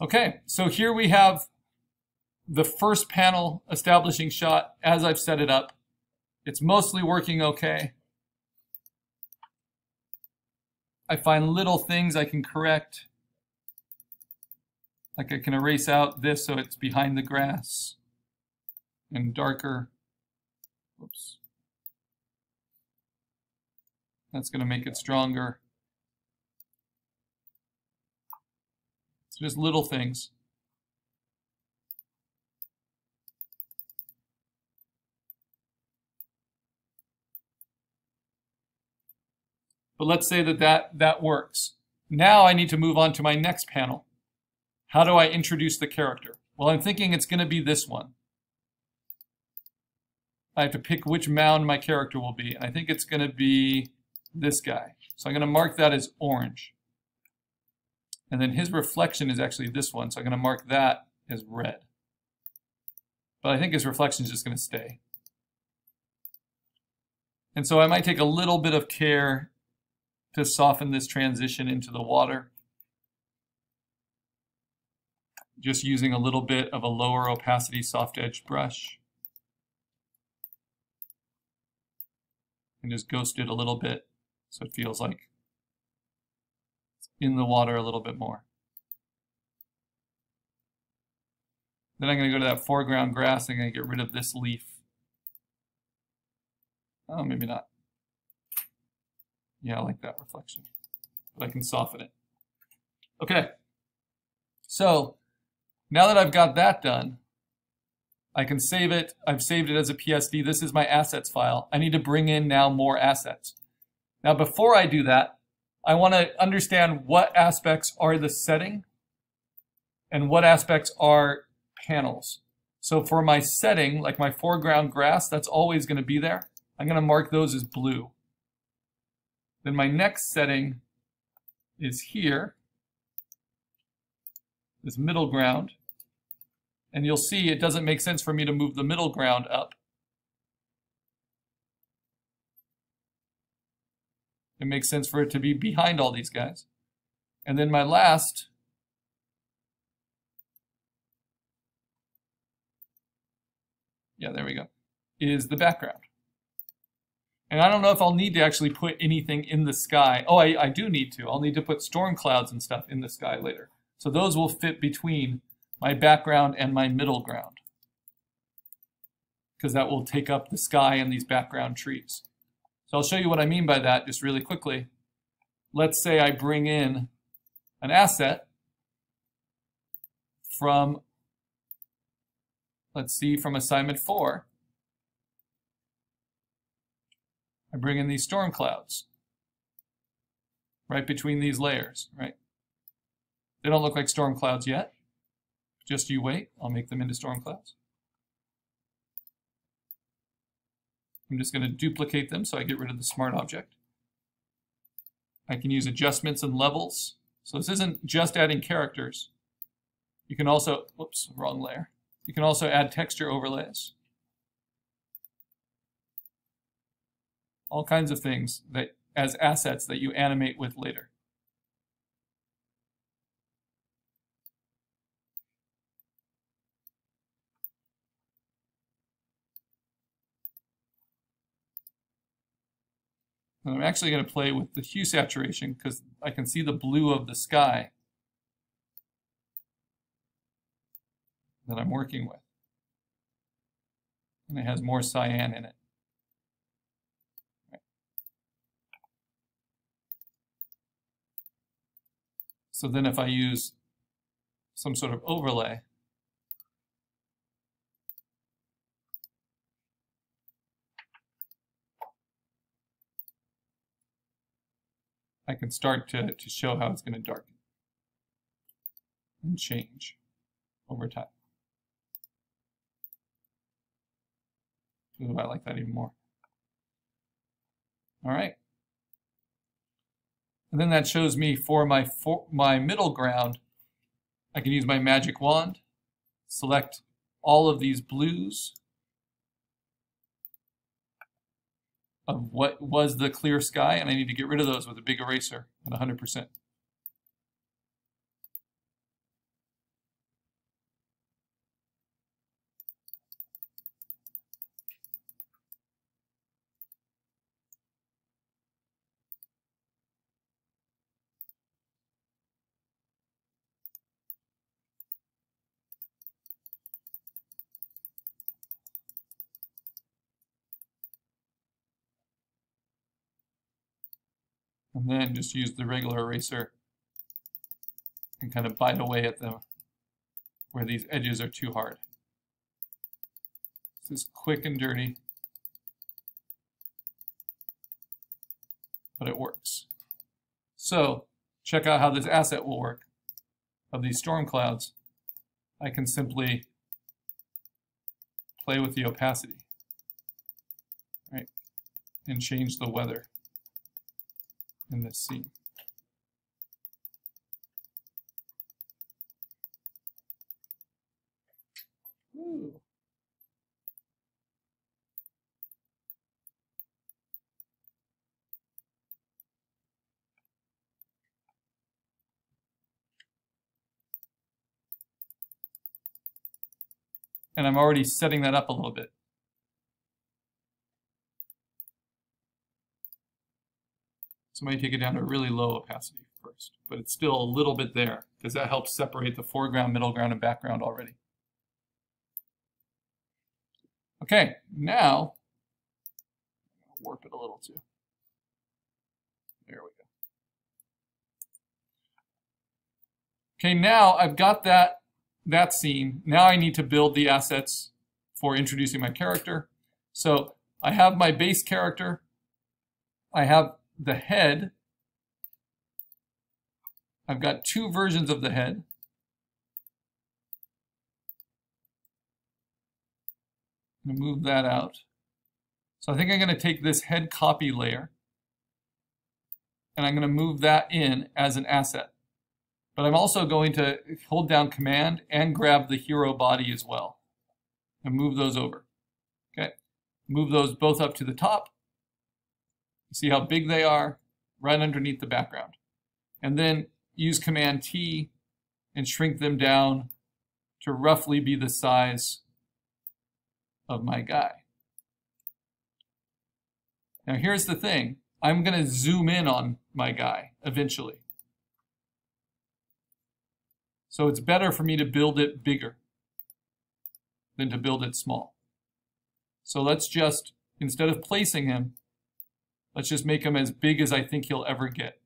Okay, so here we have the first panel establishing shot as I've set it up. It's mostly working okay. I find little things I can correct. Like I can erase out this so it's behind the grass and darker. Oops. That's going to make it stronger. It's just little things. But let's say that, that that works. Now I need to move on to my next panel. How do I introduce the character? Well, I'm thinking it's going to be this one. I have to pick which mound my character will be. I think it's going to be this guy. So I'm going to mark that as orange. And then his reflection is actually this one, so I'm going to mark that as red. But I think his reflection is just going to stay. And so I might take a little bit of care to soften this transition into the water. Just using a little bit of a lower opacity soft edge brush. And just ghost it a little bit so it feels like in the water a little bit more. Then I'm going to go to that foreground grass. I'm going to get rid of this leaf. Oh, maybe not. Yeah, I like that reflection. But I can soften it. Okay. So now that I've got that done, I can save it. I've saved it as a PSD. This is my assets file. I need to bring in now more assets. Now, before I do that, I want to understand what aspects are the setting and what aspects are panels. So for my setting, like my foreground grass, that's always going to be there. I'm going to mark those as blue. Then my next setting is here, this middle ground. And you'll see it doesn't make sense for me to move the middle ground up. It makes sense for it to be behind all these guys. And then my last yeah, there we go, is the background. And I don't know if I'll need to actually put anything in the sky. Oh, I, I do need to. I'll need to put storm clouds and stuff in the sky later. So those will fit between my background and my middle ground. Because that will take up the sky and these background trees. So I'll show you what I mean by that just really quickly. Let's say I bring in an asset from, let's see, from assignment four. I bring in these storm clouds right between these layers, right? They don't look like storm clouds yet. Just you wait. I'll make them into storm clouds. I'm just going to duplicate them so I get rid of the smart object. I can use adjustments and levels. So this isn't just adding characters. You can also, whoops, wrong layer. You can also add texture overlays. all kinds of things that as assets that you animate with later. I'm actually going to play with the hue saturation because I can see the blue of the sky that I'm working with. And it has more cyan in it. So then if I use some sort of overlay, I can start to, to show how it's going to darken and change over time. Ooh, I like that even more. All right. And then that shows me for my, for my middle ground, I can use my magic wand, select all of these blues of what was the clear sky, and I need to get rid of those with a big eraser at 100%. And then just use the regular eraser and kind of bite away at them where these edges are too hard. This is quick and dirty, but it works. So check out how this asset will work of these storm clouds. I can simply play with the opacity, right, and change the weather in this scene. Ooh. And I'm already setting that up a little bit. So I might take it down to a really low opacity first, but it's still a little bit there because that helps separate the foreground, middle ground, and background already. Okay, now, warp it a little too. There we go. Okay, now I've got that, that scene. Now I need to build the assets for introducing my character. So I have my base character. I have the head. I've got two versions of the head. I'm move that out. So I think I'm going to take this head copy layer and I'm going to move that in as an asset. But I'm also going to hold down command and grab the hero body as well and move those over. Okay, move those both up to the top See how big they are right underneath the background. And then use Command T and shrink them down to roughly be the size of my guy. Now here's the thing. I'm going to zoom in on my guy eventually. So it's better for me to build it bigger than to build it small. So let's just, instead of placing him, Let's just make him as big as I think he'll ever get,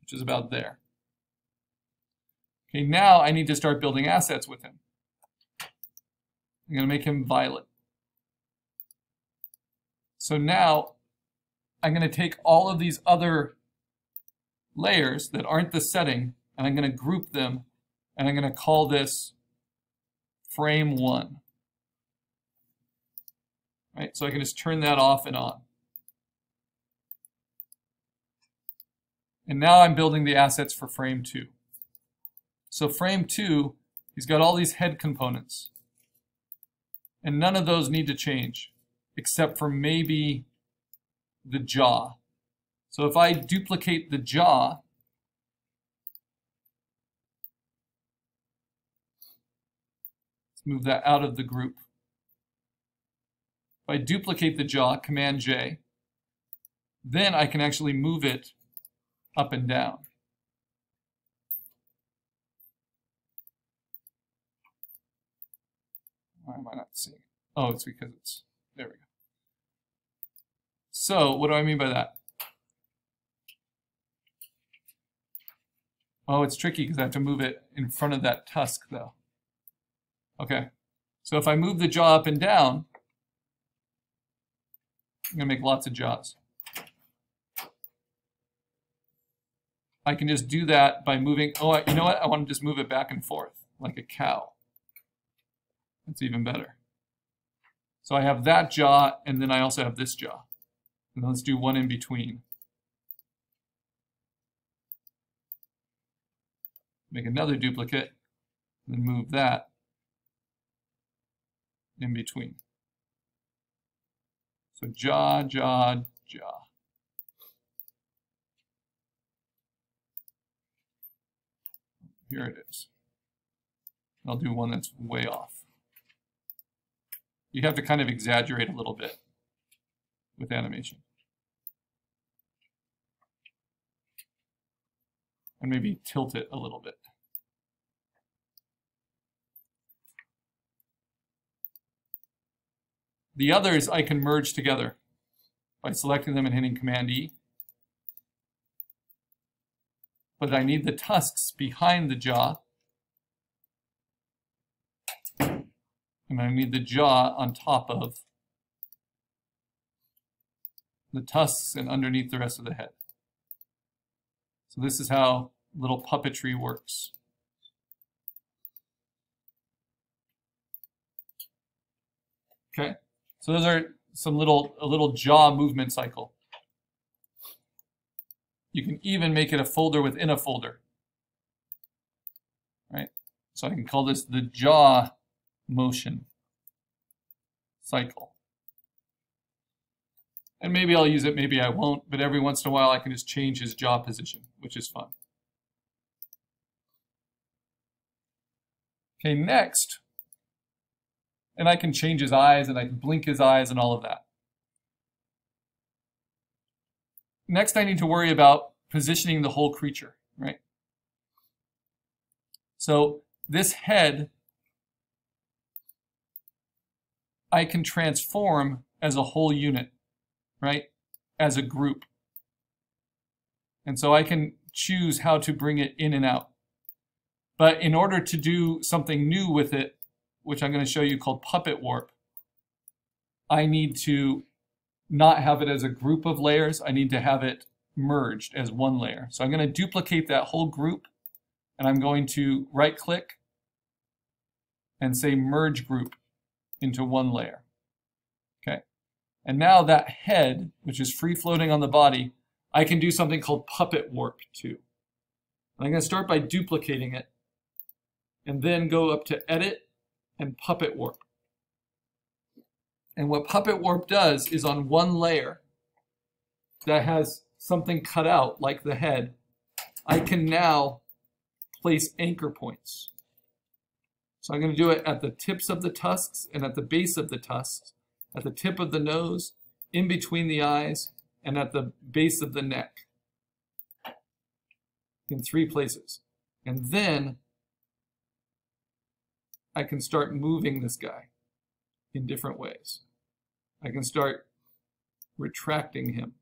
which is about there. Okay, now I need to start building assets with him. I'm going to make him violet. So now I'm going to take all of these other layers that aren't the setting, and I'm going to group them, and I'm going to call this frame one. Right, so I can just turn that off and on. And now I'm building the assets for frame two. So frame two, he's got all these head components. And none of those need to change, except for maybe the jaw. So if I duplicate the jaw, let's move that out of the group. If I duplicate the jaw, Command J, then I can actually move it up and down. Why am I not seeing it? Oh, it's because it's, there we go. So what do I mean by that? Oh, it's tricky because I have to move it in front of that tusk though. Okay, so if I move the jaw up and down, I'm gonna make lots of jaws. I can just do that by moving, oh, you know what? I want to just move it back and forth like a cow. That's even better. So I have that jaw, and then I also have this jaw. And let's do one in between. Make another duplicate, and then move that in between. So jaw, jaw, jaw. Here it is. I'll do one that's way off. You have to kind of exaggerate a little bit with animation. And maybe tilt it a little bit. The others I can merge together by selecting them and hitting Command E. but I need the tusks behind the jaw. And I need the jaw on top of the tusks and underneath the rest of the head. So this is how little puppetry works. Okay, so those are some little a little jaw movement cycle. You can even make it a folder within a folder. Right? So I can call this the jaw motion cycle. And maybe I'll use it, maybe I won't, but every once in a while I can just change his jaw position, which is fun. Okay, next, and I can change his eyes and I can blink his eyes and all of that. Next, I need to worry about positioning the whole creature, right? So this head, I can transform as a whole unit, right? As a group. And so I can choose how to bring it in and out. But in order to do something new with it, which I'm going to show you called Puppet Warp, I need to not have it as a group of layers. I need to have it merged as one layer. So I'm going to duplicate that whole group and I'm going to right click and say merge group into one layer. Okay. And now that head, which is free floating on the body, I can do something called puppet warp too. I'm going to start by duplicating it and then go up to edit and puppet warp. And what puppet warp does is on one layer that has something cut out like the head, I can now place anchor points. So I'm going to do it at the tips of the tusks and at the base of the tusks, at the tip of the nose, in between the eyes, and at the base of the neck in three places. And then I can start moving this guy in different ways. I can start retracting him.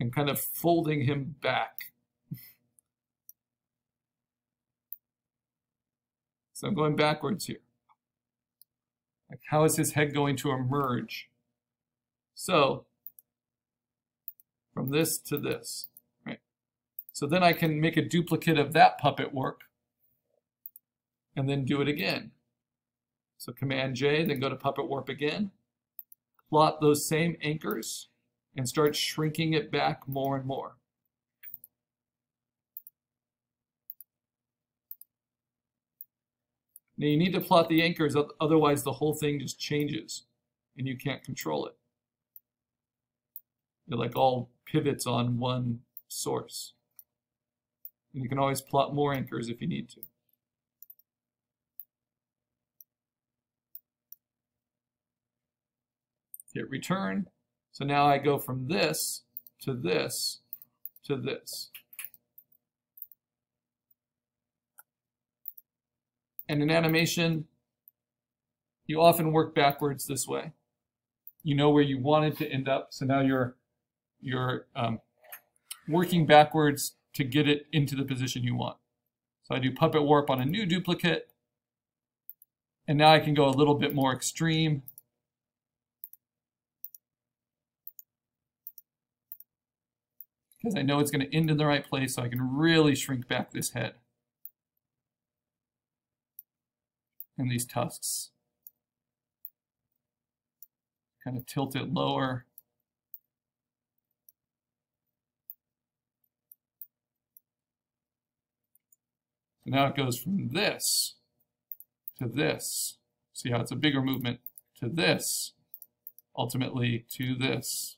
And kind of folding him back. so I'm going backwards here. Like how is his head going to emerge? So, from this to this. Right? So then I can make a duplicate of that puppet warp and then do it again. So Command J, then go to puppet warp again, plot those same anchors and start shrinking it back more and more. Now you need to plot the anchors, otherwise the whole thing just changes and you can't control it. They're like all pivots on one source. And you can always plot more anchors if you need to. Hit return. So now I go from this to this to this. And in animation, you often work backwards this way. You know where you wanted to end up, so now you're you're um, working backwards to get it into the position you want. So I do puppet warp on a new duplicate. And now I can go a little bit more extreme. Because I know it's going to end in the right place, so I can really shrink back this head. And these tusks. Kind of tilt it lower. So now it goes from this to this. See how it's a bigger movement to this, ultimately to this.